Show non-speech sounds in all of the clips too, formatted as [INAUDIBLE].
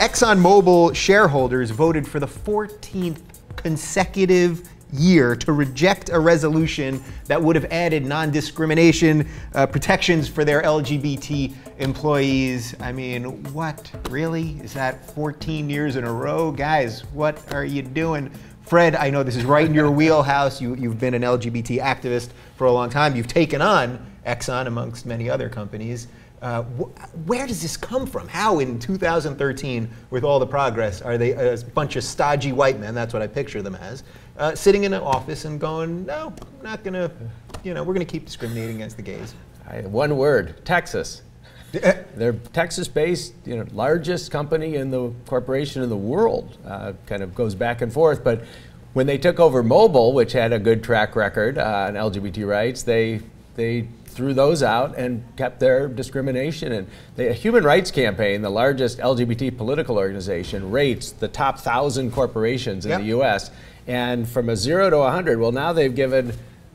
ExxonMobil shareholders voted for the 14th consecutive year to reject a resolution that would have added non discrimination uh, protections for their LGBT employees. I mean, what? Really? Is that 14 years in a row? Guys, what are you doing? Fred, I know this is right in your wheelhouse. You, you've been an LGBT activist for a long time. You've taken on Exxon amongst many other companies. Uh, wh- where does this come from? How in 2013, with all the progress, are they a bunch of stodgy white men? That's what I picture them as, uh, sitting in an office and going, "No, not gonna, you know, we're gonna keep discriminating against the gays." I, one word: Texas. They're Texas-based, you know, largest company in the corporation in the world. Uh, kind of goes back and forth, but when they took over Mobil, which had a good track record uh, on LGBT rights, they they threw those out and kept their discrimination. And the Human Rights Campaign, the largest LGBT political organization, rates the top thousand corporations in Yep. the U.S. And from a zero to 100, well, now they've given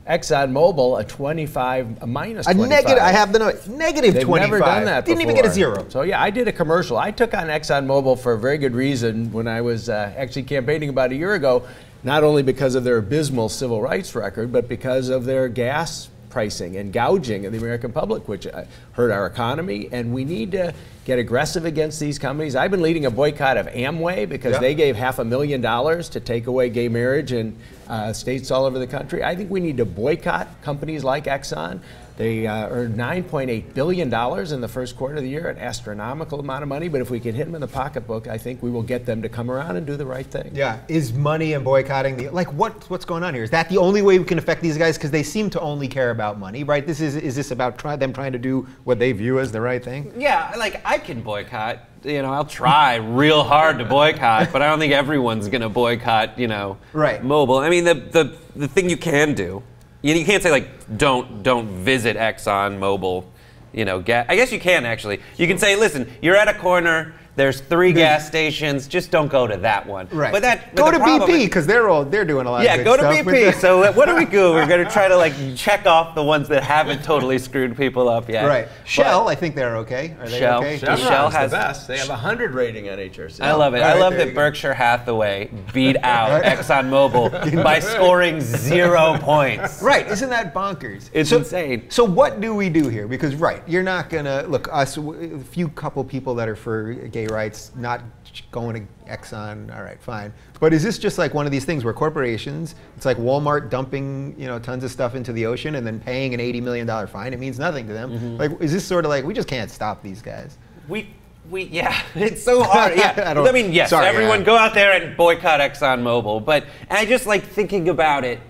ExxonMobil a 25, a minus A 25. negative. I have the note. Negative They've 25. never done that Didn't even get a zero. So yeah, I did a commercial. I took on ExxonMobil for a very good reason when I was uh, actually campaigning about a year ago. Not only because of their abysmal civil rights record, but because of their gas pricing and gouging of the American public, which uh, hurt our economy. And we need to get aggressive against these companies. I've been leading a boycott of Amway because Yeah. they gave half a million dollars to take away gay marriage in uh, states all over the country. I think we need to boycott companies like Exxon. They uh, earned $9.8 billion in the first quarter of the year, an astronomical amount of money. But if we can hit them in the pocketbook, I think we will get them to come around and do the right thing. Yeah, is money and boycotting the like what what's going on here? Is that the only way we can affect these guys? Because they seem to only care about money, right? This is is this about try, them trying to do what they view as the right thing? Yeah, like I can boycott. You know, I'll try real hard to boycott, but I don't think everyone's gonna boycott. You know, Right. Mobil. I mean, the the the thing you can do, you, you can't say like don't don't visit Exxon Mobil. You know, get. I guess you can actually. You can say, listen, you're at a corner. There's three gas stations. Just don't go to that one. Right. But that but go to BP because they're all they're doing a lot. yeah, of good go to stuff BP. So what do we do? We're going [LAUGHS] to try to like check off the ones that haven't totally screwed people up yet. right, But Shell. I think they're okay. Are they Shell. okay? Shell. Chevron's has- the best. They have a 100 rating on HRC. I love it. All I love there you that go. Berkshire Hathaway beat [LAUGHS] out ExxonMobil [LAUGHS] by scoring zero points. Right, isn't that bonkers? It's so, insane. So what do we do here? Because right, you're not gonna look us a few couple people that are for gay rights, not going to Exxon. All right, fine. But is this just like one of these things where corporations? It's like Walmart dumping you know tons of stuff into the ocean and then paying an eighty million dollar fine. It means nothing to them. Mm-hmm. Like, is this sort of like we just can't stop these guys? We, we, yeah, [LAUGHS] it's so hard. Yeah, [LAUGHS] I I, mean, yes, sorry, everyone yeah. go out there and boycott ExxonMobil. But and I just like thinking about it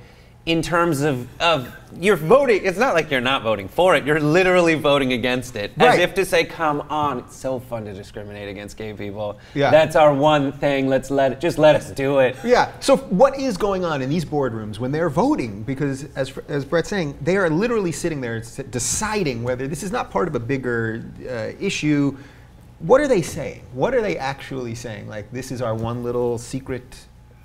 in terms of of you're voting. It's not like you're not voting for it. You're literally voting against it, Right. as if to say, "Come on, it's so fun to discriminate against gay people. Yeah. that's our one thing. Let's let it. Just let us do it." Yeah. So what is going on in these boardrooms when they're voting? Because as as Brett's saying, they are literally sitting there deciding whether this is not part of a bigger uh, issue. What are they saying? What are they actually saying? Like this is our one little secret.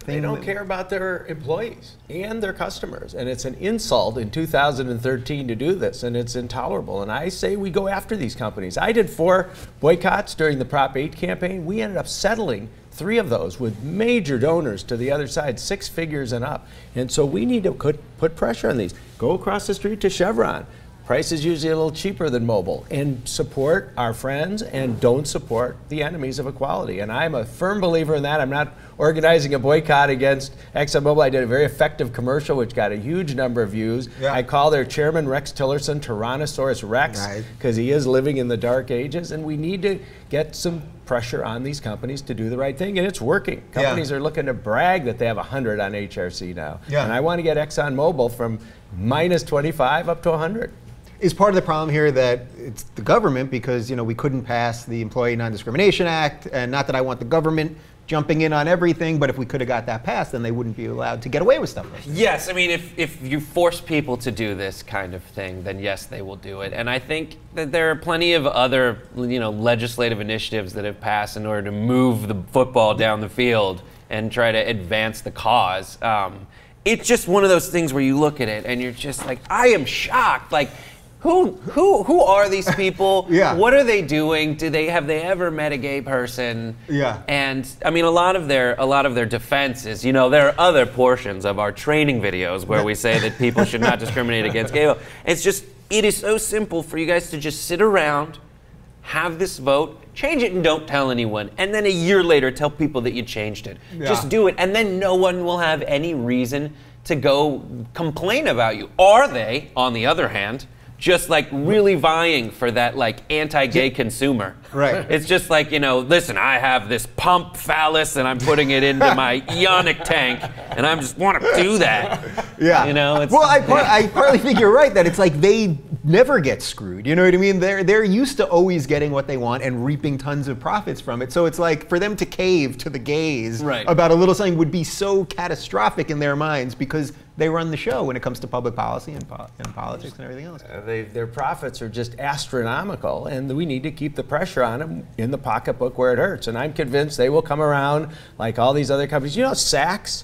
They don't care about their employees and their customers. And it's an insult in 2013 to do this, and it's intolerable. And I say we go after these companies. I did four boycotts during the Prop 8 campaign. We ended up settling three of those with major donors to the other side, six figures and up. And so we need to put pressure on these. Go across the street to Chevron. Price is usually a little cheaper than Mobil. And support our friends and don't support the enemies of equality. And I'm a firm believer in that. I'm not organizing a boycott against ExxonMobil. I did a very effective commercial which got a huge number of views. Yeah. I call their chairman Rex Tillerson Tyrannosaurus Rex Right. because he is living in the dark ages. And we need to get some pressure on these companies to do the right thing. And it's working. Yeah. Companies are looking to brag that they have 100 on HRC now. Yeah. And I want to get ExxonMobil from minus 25 up to 100. Is part of the problem here that it's the government because you know we couldn't pass the Employee Non-Discrimination Act, and not that I want the government jumping in on everything, but if we could have got that passed, then they wouldn't be allowed to get away with stuff like. Yes, I mean, if, if you force people to do this kind of thing, then yes, they will do it. And I think that there are plenty of other, you know, legislative initiatives that have passed in order to move the football down the field and try to advance the cause. Um, it's just one of those things where you look at it and you're just like, I am shocked. Like, Who who who are these [LAUGHS] people? Yeah. What are they doing? Do they have they ever met a gay person? Yeah. And I mean, a lot of their a lot of their defense is, you know, there are other portions of our training videos where we say that people should not discriminate against gay people. It's just it is so simple for you guys to just sit around, have this vote, change it and don't tell anyone, and then a year later tell people that you changed it. Yeah. Just do it, and then no one will have any reason to go complain about you. Are they, on the other hand? Just like really vying for that like anti-gay consumer. Right. [LAUGHS] It's just like, you know, listen, I have this pump phallus and I'm putting it into my [LAUGHS] ionic tank and I just want to do that. Yeah. You know, it's- well, I, [LAUGHS] par- I partly think you're right that it's like they never get screwed. You know what I mean? They're they're used to always getting what they want and reaping tons of profits from it. So it's like for them to cave to the gays Right. about a little something would be so catastrophic in their minds because they run the show when it comes to public policy and, po- and politics and everything else. Uh, they, their profits are just astronomical, and we need to keep the pressure on them in the pocketbook where it hurts. And I'm convinced they will come around like all these other companies. You know, Saks,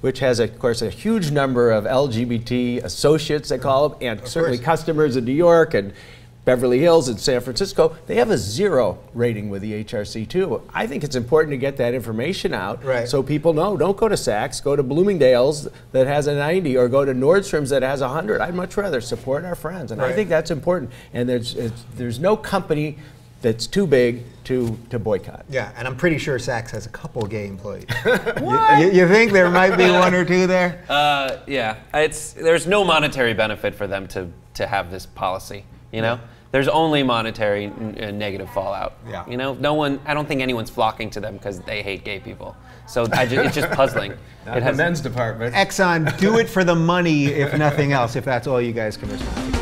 which has, of course, a huge number of LGBT associates, they call them, and certainly course. customers in New York and Beverly Hills and San Francisco, they have a zero rating with the HRC too. I think it's important to get that information out Right. so people know. Don't go to Saks, go to Bloomingdale's that has a 90 or go to Nordstrom's that has a 100. I'd much rather support our friends. And I think that's important. And there's, it's, there's no company that's too big to, to boycott. Yeah, and I'm pretty sure Saks has a couple gay employees. [LAUGHS] you, you- you think there might be one or two there? [LAUGHS] Uh, yeah, it's there's no monetary benefit for them to to have this policy. You know, there's only monetary n- uh, negative fallout. Yeah. You know, no one. I don't think anyone's flocking to them because they hate gay people. So I ju- it's just puzzling. [LAUGHS] Not it the men's department. Exxon, do it for the money, if nothing else, if that's all you guys can respond to.